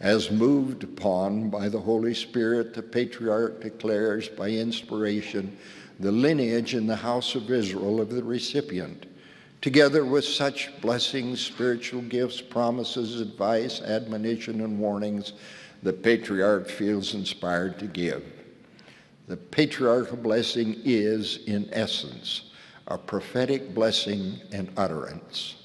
As moved upon by the Holy Spirit, the patriarch declares by inspiration the lineage in the house of Israel of the recipient, together with such blessings, spiritual gifts, promises, advice, admonition, and warnings the patriarch feels inspired to give. The patriarchal blessing is, in essence, a prophetic blessing and utterance.